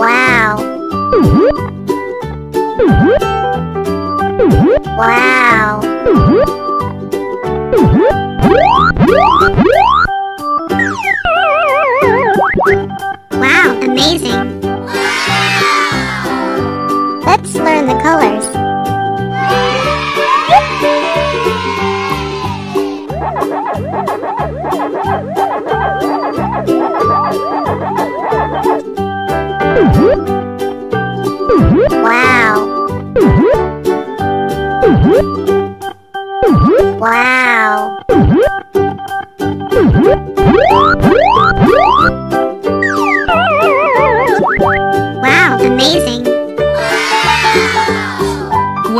Wow. Wow. Wow, amazing.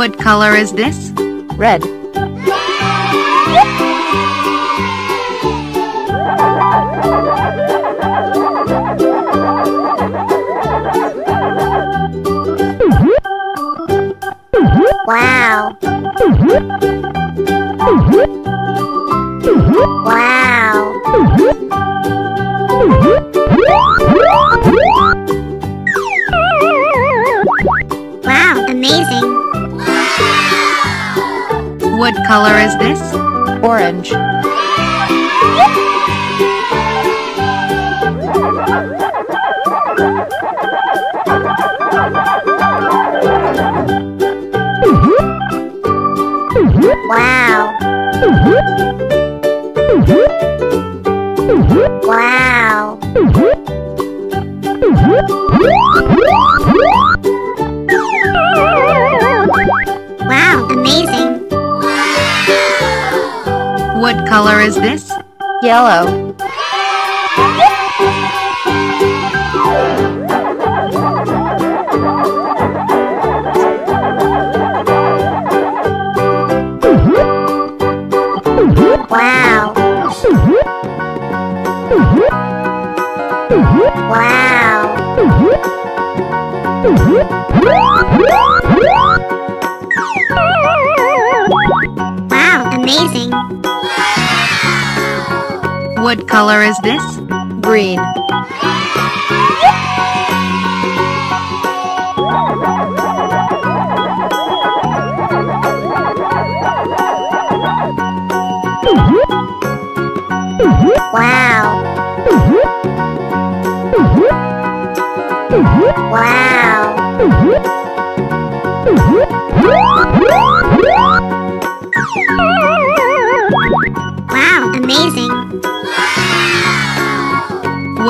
What color is this? Red. Color is this? Orange. Wow. Wow. Color is this? Yellow. Color is this?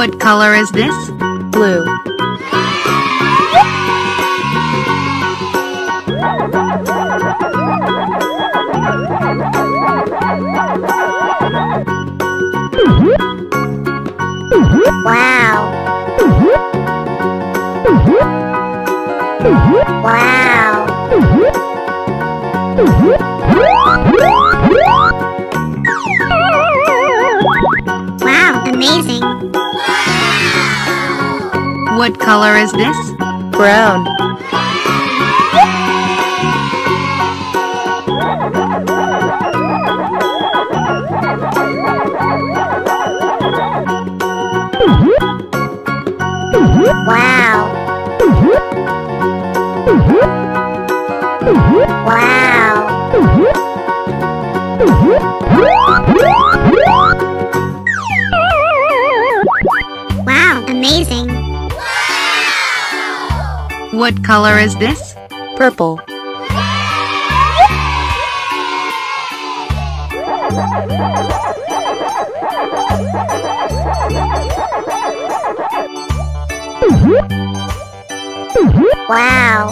What color is this? Blue. What color is this? Brown. What color is this? Purple. Wow.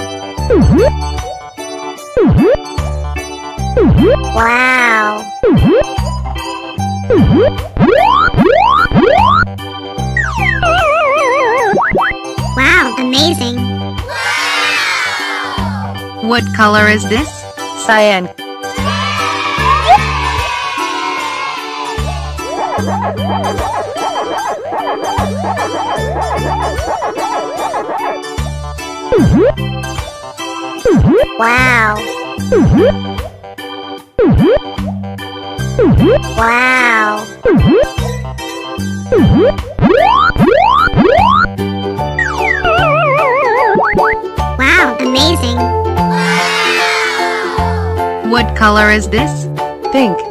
Wow. Color is this? Cyan. Wow. Wow. Color is this? Pink.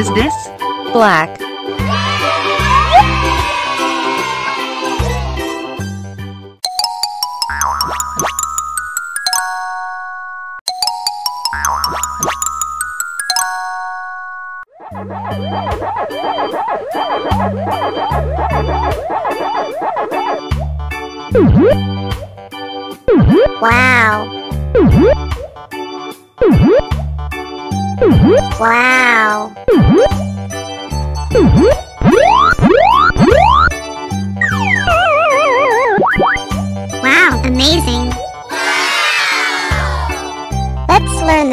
Is this? Black. Wow. Wow.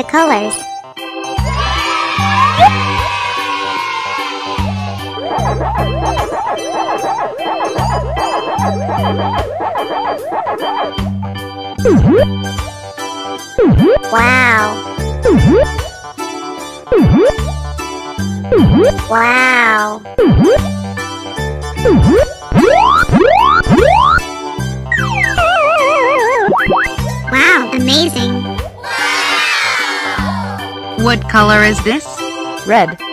Colors. Wow. Wow. Color is this? Red.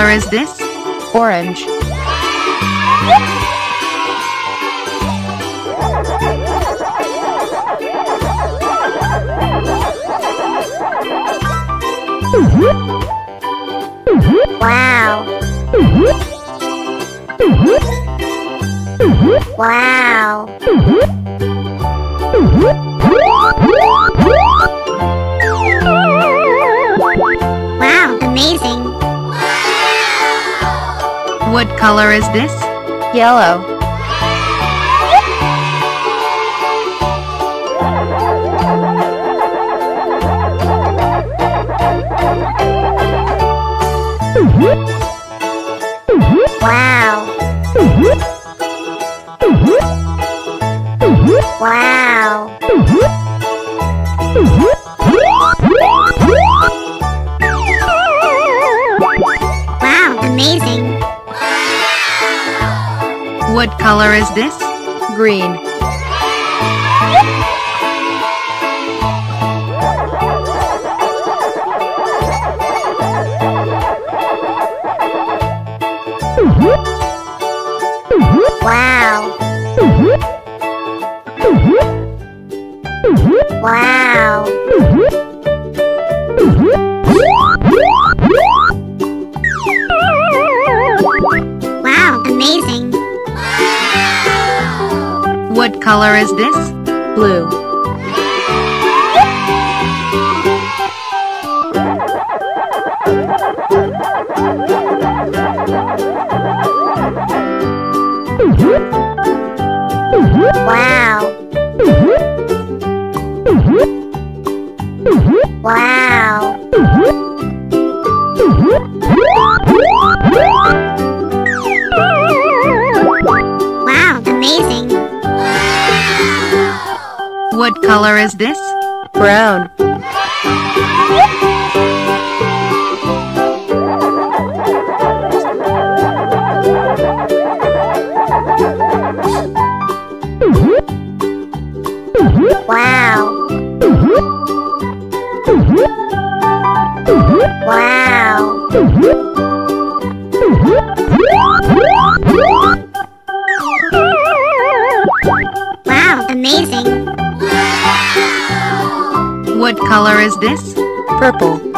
Color is this? Orange. Wow. Wow. Color is this? Yellow. Color is this? Green. Color is this? Blue. What color is this? Brown. Color is this? Purple.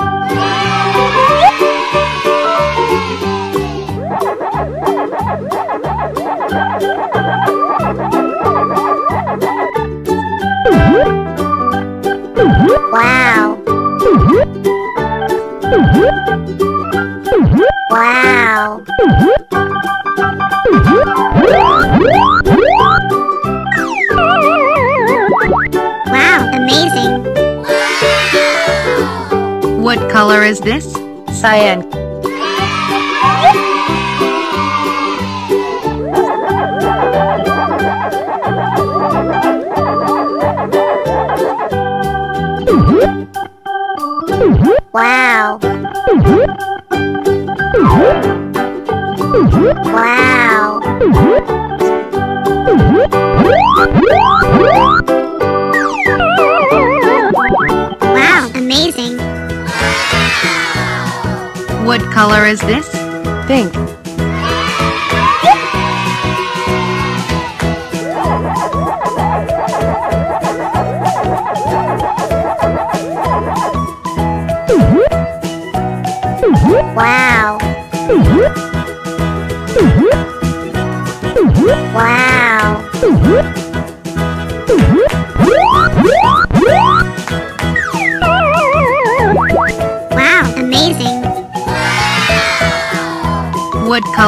Cyan. Is this? Pink.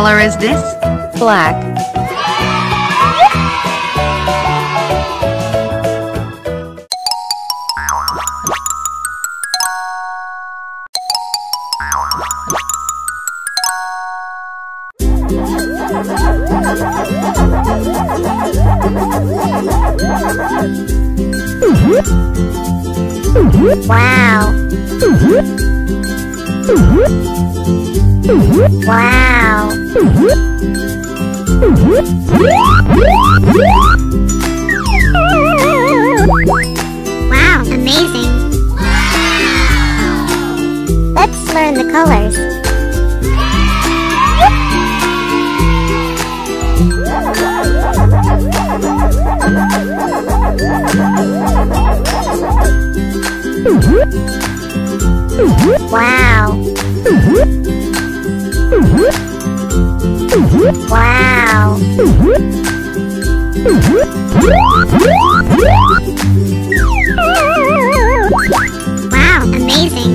Color is this? Black. Wow. Mm-hmm. Mm-hmm. Wow. Wow, amazing. Let's learn the colors. Wow. Wow. Wow, amazing.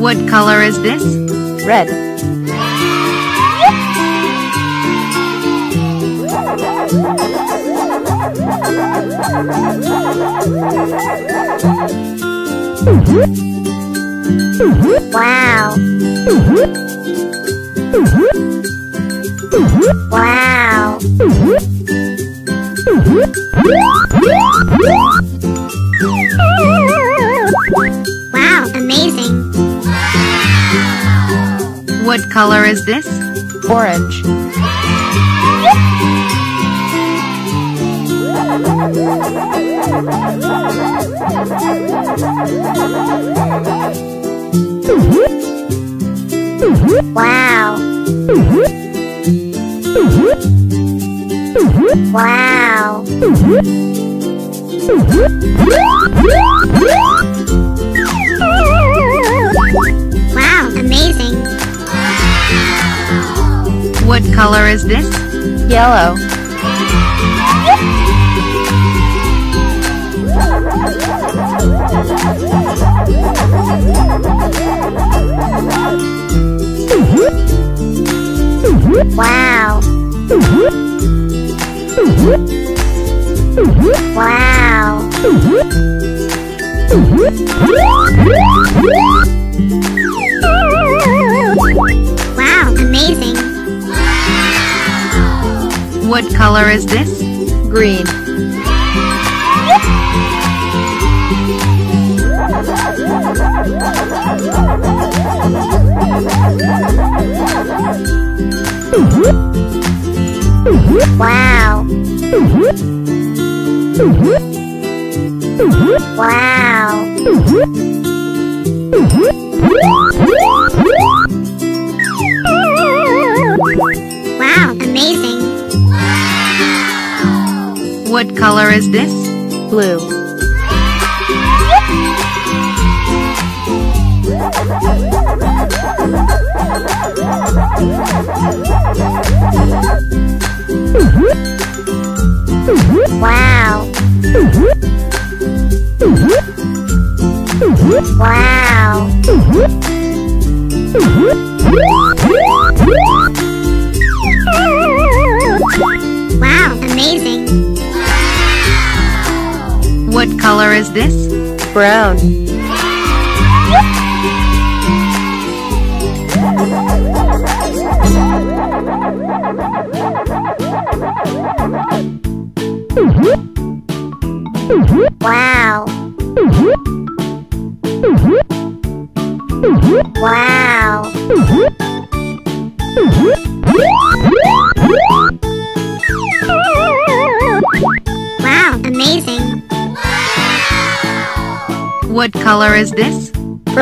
What color is this? Red. Wow. Wow. Color is this? Orange. Wow. Wow. Wow, What color is this? Yellow. Wow. Wow. What color is this? Green. Wow. Wow. color is this? Blue. Brown.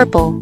purple.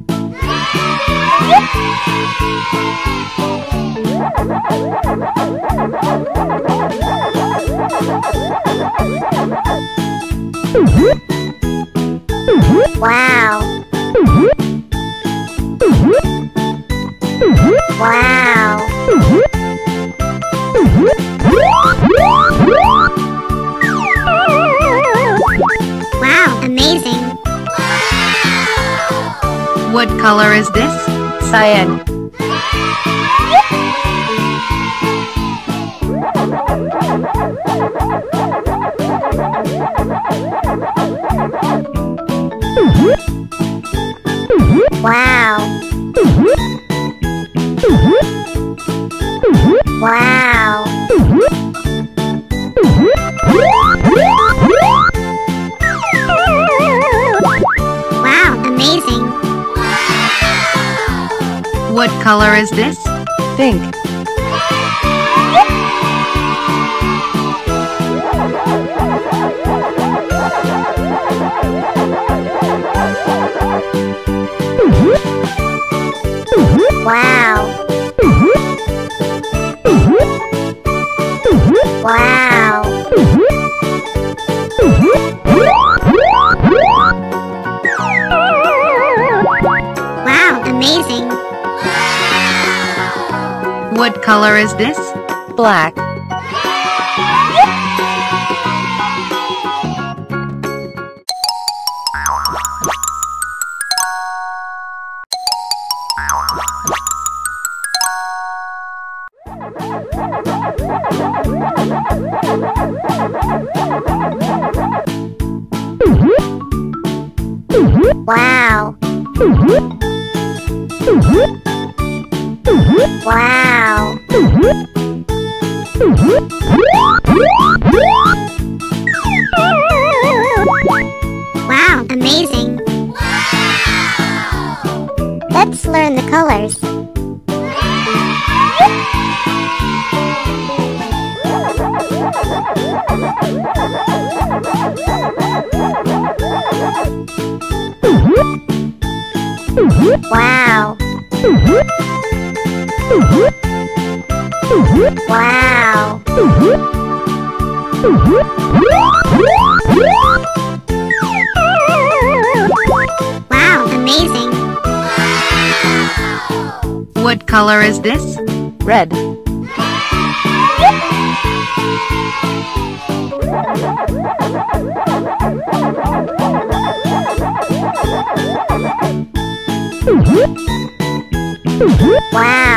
Uhum. color is this? Red. Wow.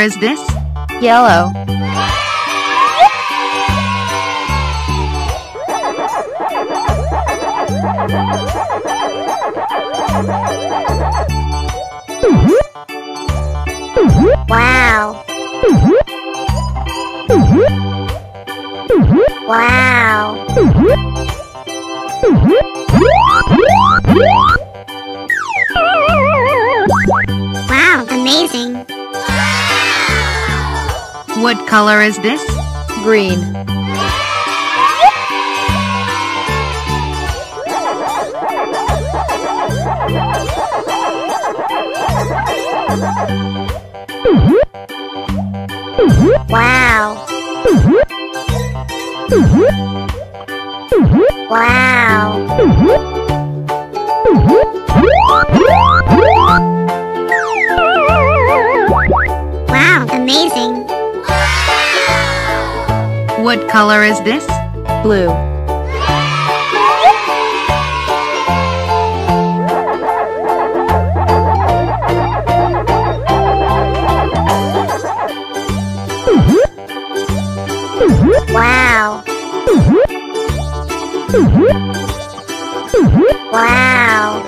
is this? Yellow. Color is this? Green. Wow. Wow. Wow. Wow.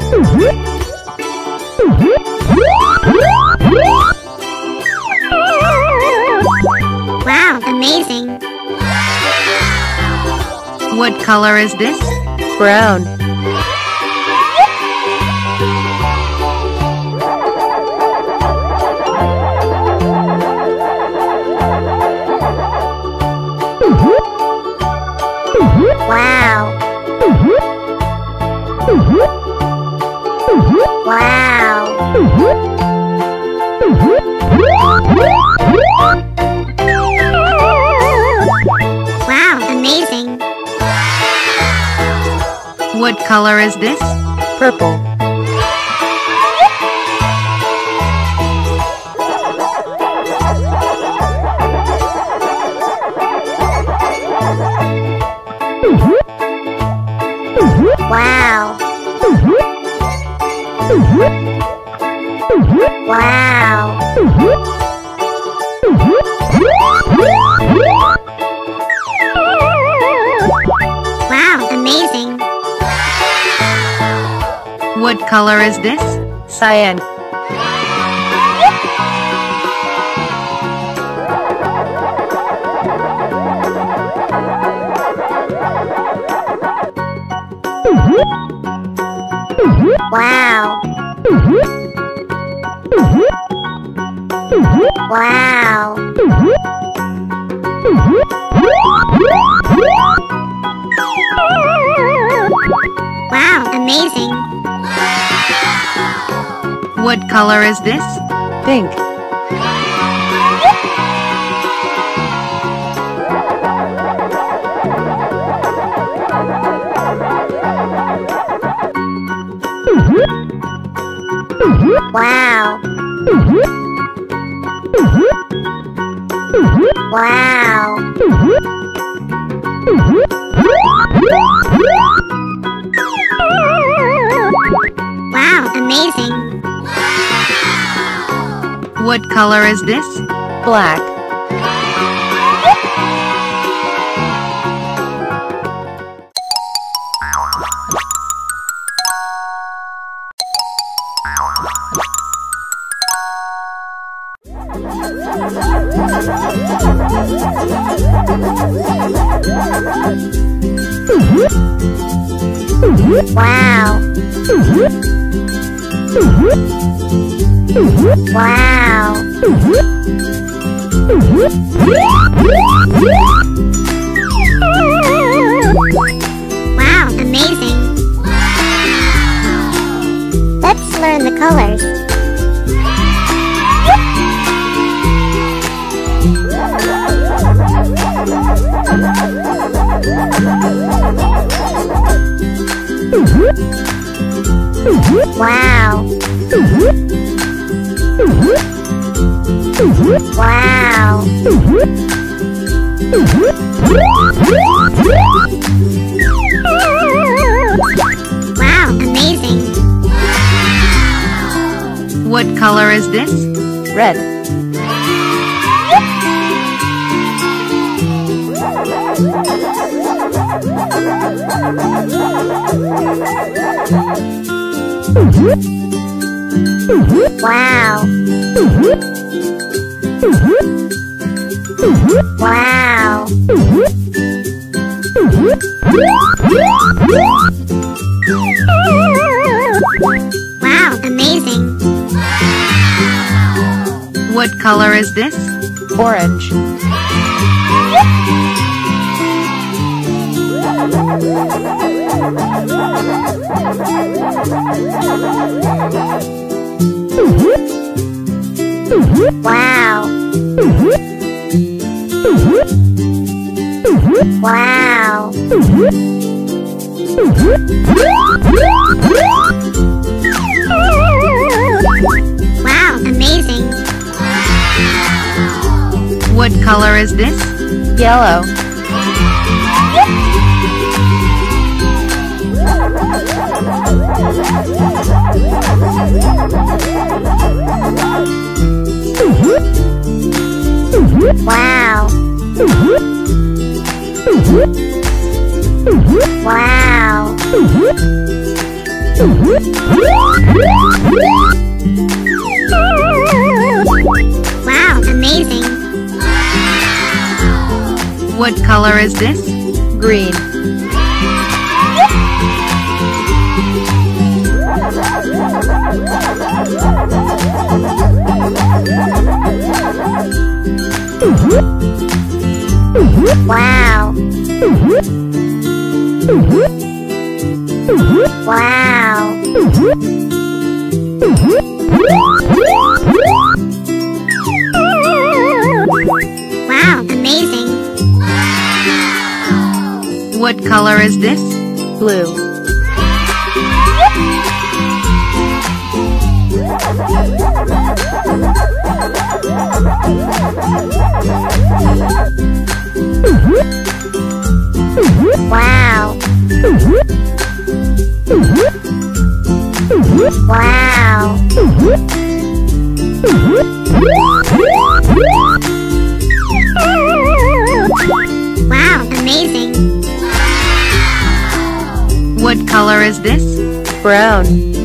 Wow, amazing. What color is this? Brown. Color is this? Purple. Color is this? Cyan. Wow. Wow. Wow, amazing. Color is this? Pink. Color is this? Black. Wow. Let's learn the colors. Wow. Wow, What color is this? Red. Wow. Wow. What color is this? Orange. Wow. Wow. What color is this? Yellow. Wow. Wow. Wow, amazing. What color is this? Green. Wow. Wow. What color is this? Blue. Wow. Wow. Brown.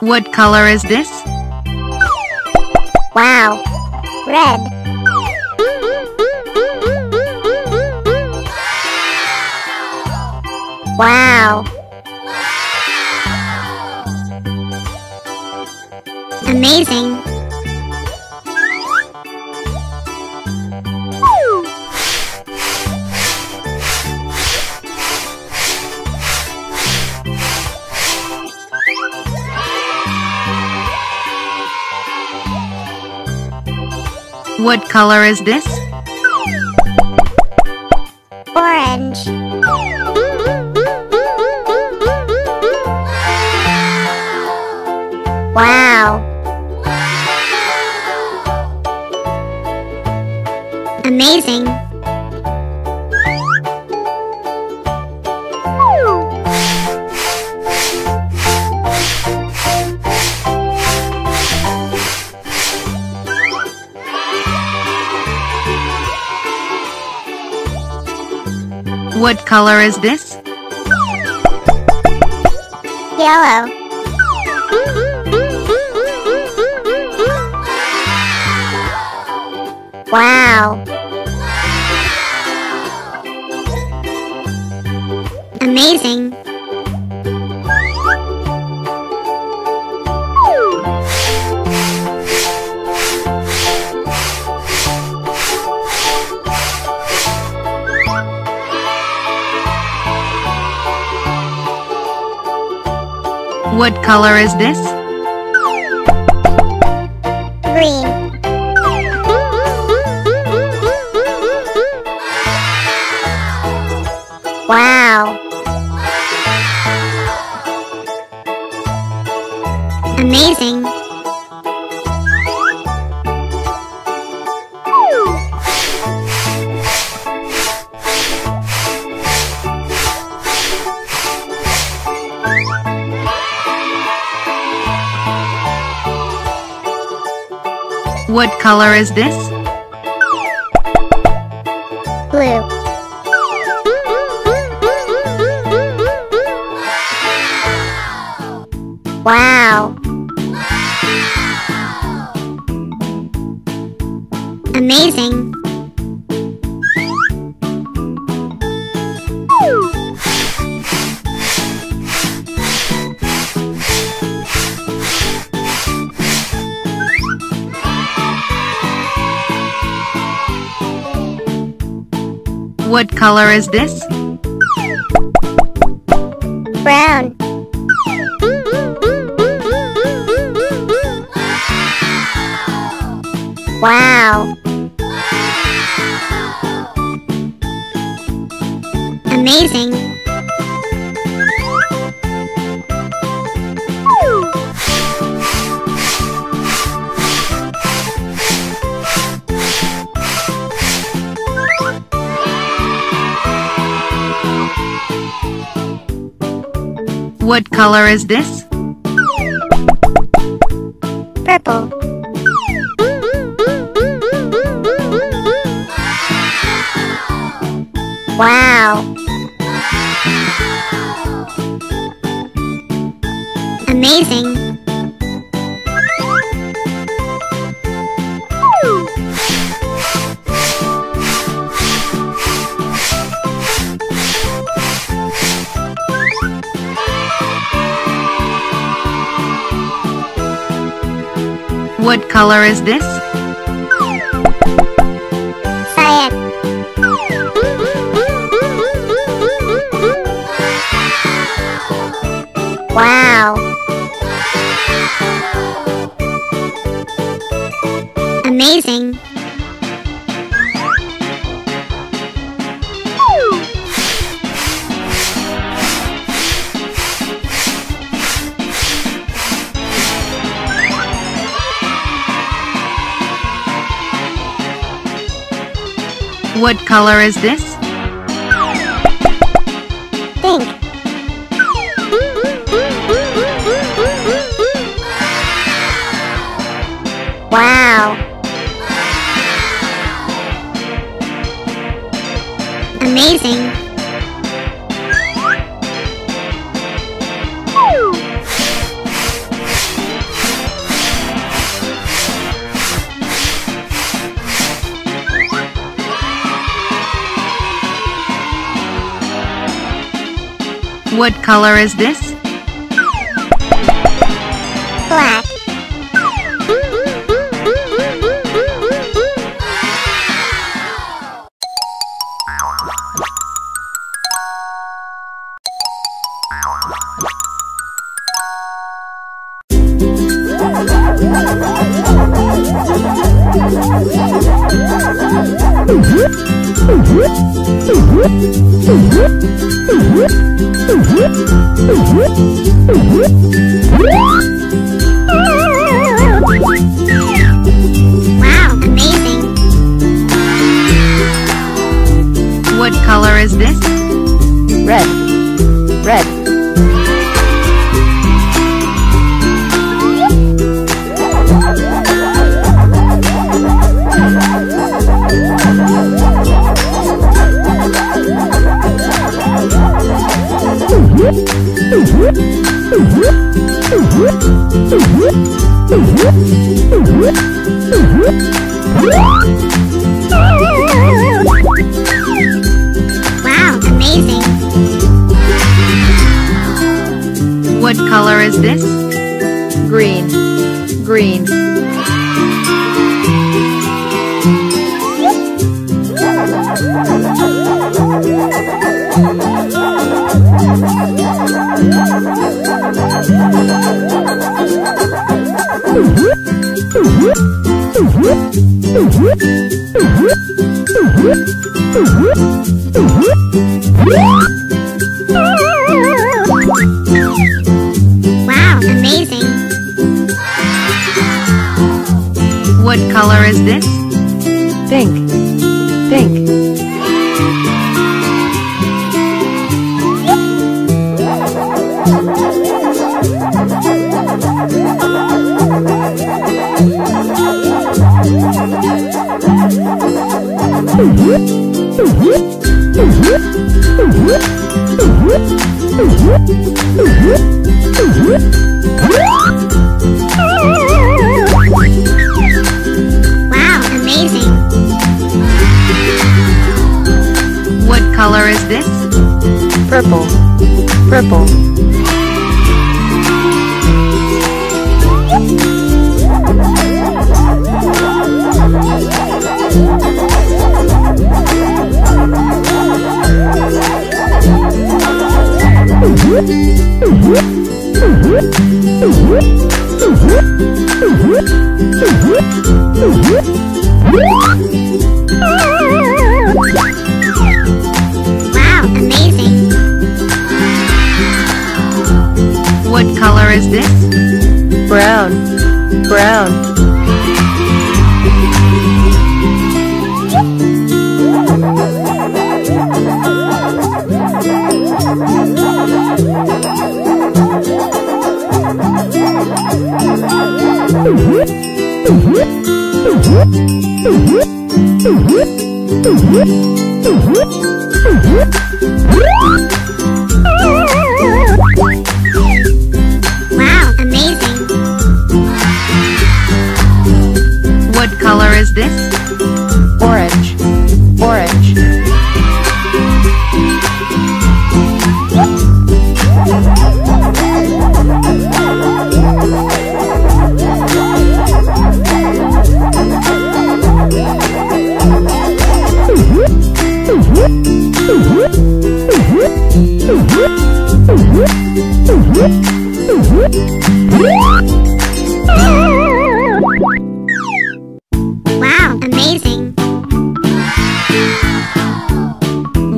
What color is this? Wow. Red. Wow. Amazing. What color is this? Is this? Yellow. Wow. What color is this? Is this? Is this? Brown. Wow. Amazing. What color is this? Color is this? color is this? color is this? Wow, amazing! What color is this? Green. Green. Woo!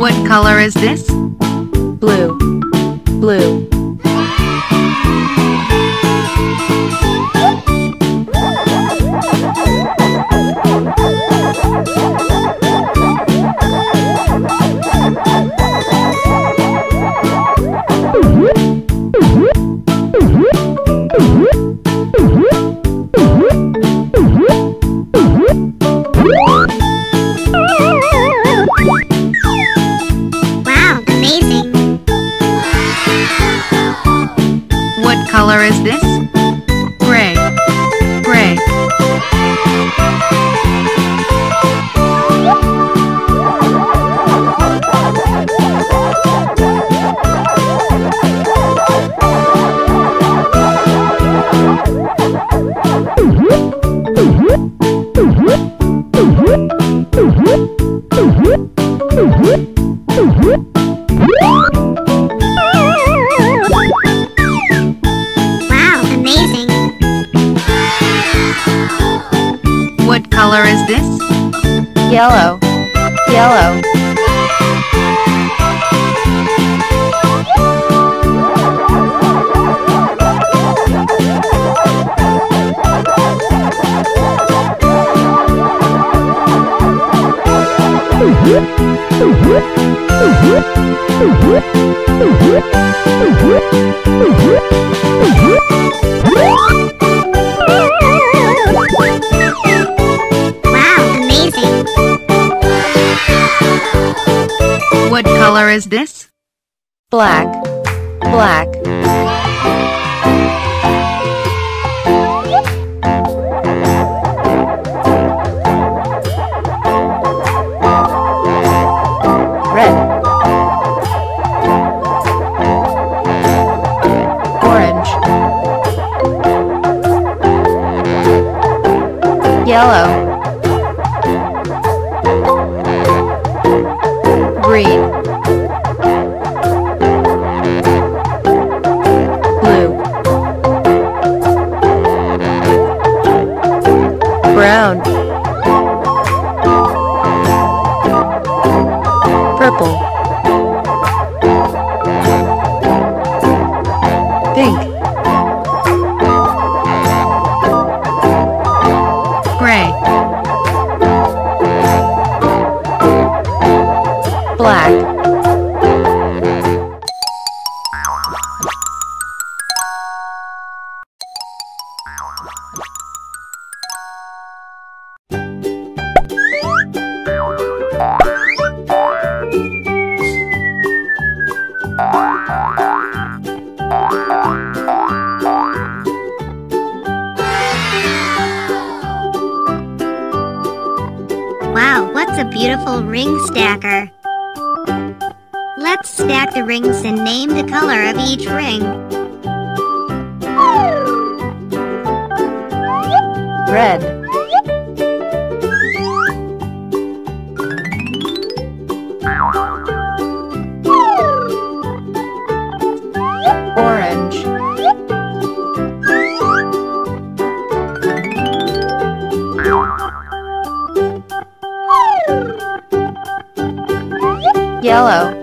What color is this? beautiful ring stacker. Let's stack the rings and name the color of each ring. Red Hello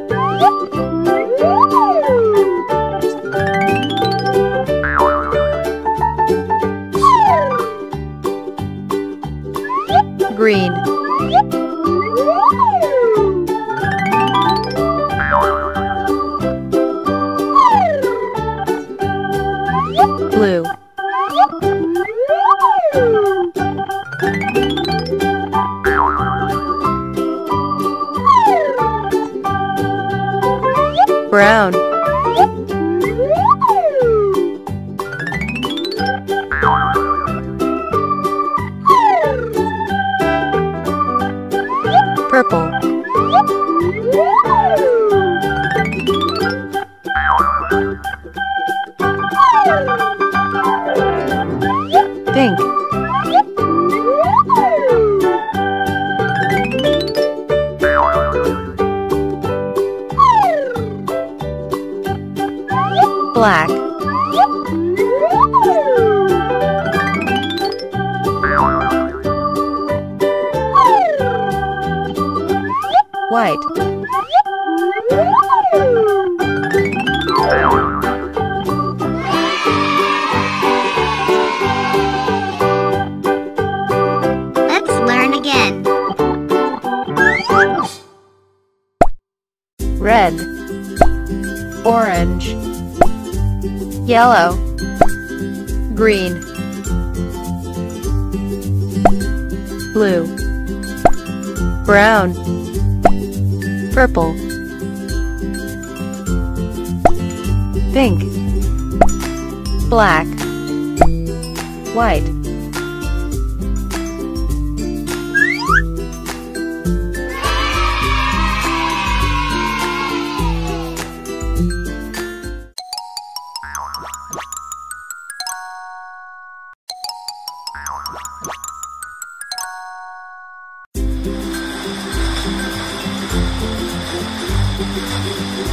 Thank you.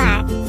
は。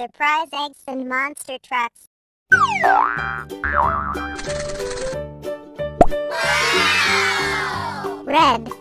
Surprise eggs and monster trucks. Red.